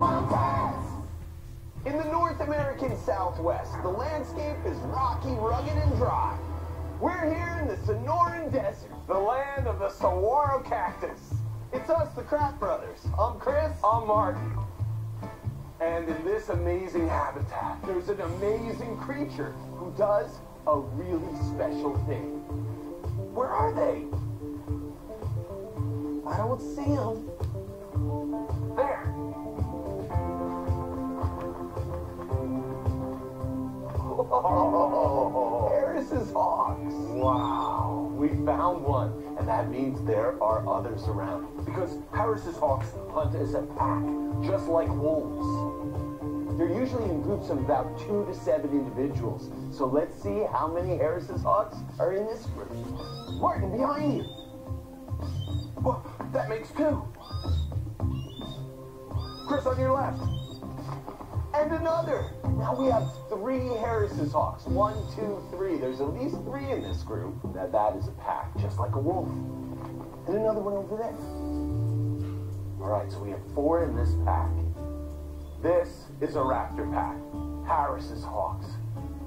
In the North American Southwest, the landscape is rocky, rugged, and dry. We're here in the Sonoran Desert, the land of the saguaro cactus. It's us, the Kratt Brothers. I'm Chris. I'm Mark. And in this amazing habitat, there's an amazing creature who does a really special thing. Where are they? I don't see them. There. Oh, Harris's hawks. Wow. We found one. And that means there are others around. Because Harris's hawks hunt as a pack, just like wolves. They're usually in groups of about two to seven individuals. So let's see how many Harris's hawks are in this group. Martin, behind you. Well, that makes two. Chris, on your left. And another. Now we have three Harris's Hawks. One, two, three. There's at least three in this group. Now that is a pack, just like a wolf. And another one over there. All right, so we have four in this pack. This is a raptor pack. Harris's Hawks.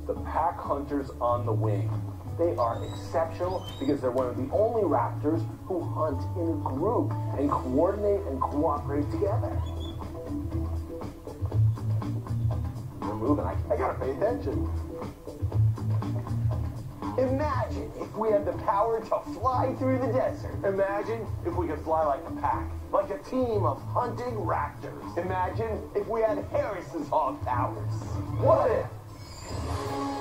The pack hunters on the wing. They are exceptional because they're one of the only raptors who hunt in a group and coordinate and cooperate together. Moving. I, I gotta pay attention. Imagine if we had the power to fly through the desert. Imagine if we could fly like a pack, like a team of hunting raptors. Imagine if we had Harris's hawk powers. What if?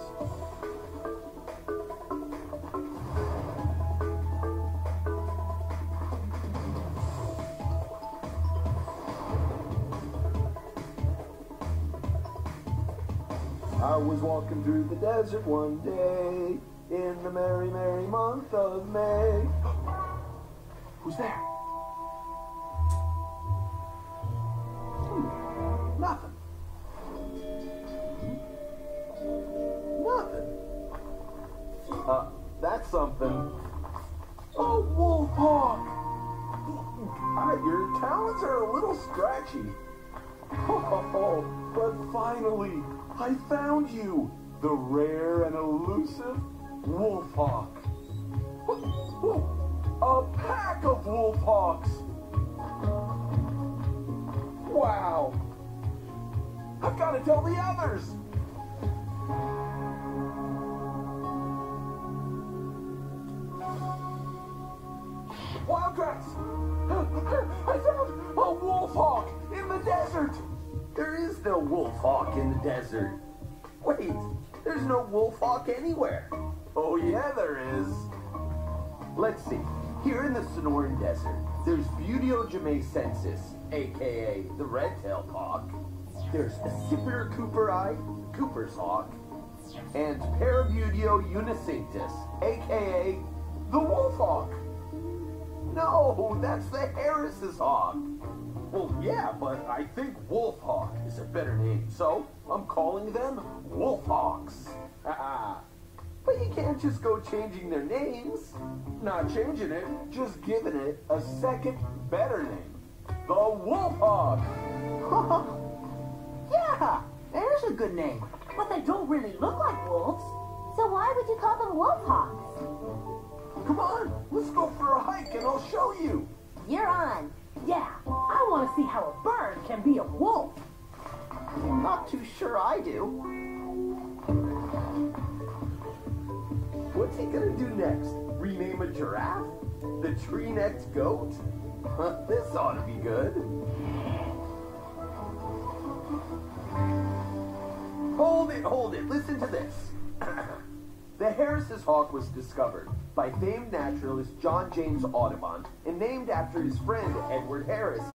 I was walking through the desert one day in the merry, merry month of May. Who's there? Hmm, Nothing. Nothing. Uh, that's something. Oh, wolf hawk! Ah, your talons are a little scratchy. Oh, but finally, I found you, the rare and elusive wolf hawk. A pack of wolf hawks! Wow! I've got to tell the others! No wolf hawk in the desert. Wait, there's no wolf hawk anywhere. Oh, yeah, there is. Let's see. Here in the Sonoran Desert, there's Buteo jamaicensis, aka the red-tailed hawk. There's Accipiter cooperi, Cooper's hawk, and Parabuteo unicinctus, aka the wolf hawk. No, that's the Harris's hawk. Well, yeah, but I think wolf hawk is a better name, so I'm calling them wolf hawks. But you can't just go changing their names. Not changing it, just giving it a second better name. The Wolf Hawk. Yeah, there's a good name. But they don't really look like wolves. So why would you call them wolf hawks? Come on, let's go for a hike and I'll show you. You're on. Yeah, I want to see how a bird can be a wolf. I'm not too sure I do. What's he gonna do next? Rename a giraffe? The tree-necked goat? this ought to be good. Hold it, hold it. Listen to this. the Harris's hawk was discovered by famed naturalist John James Audubon and named after his friend Edward Harris.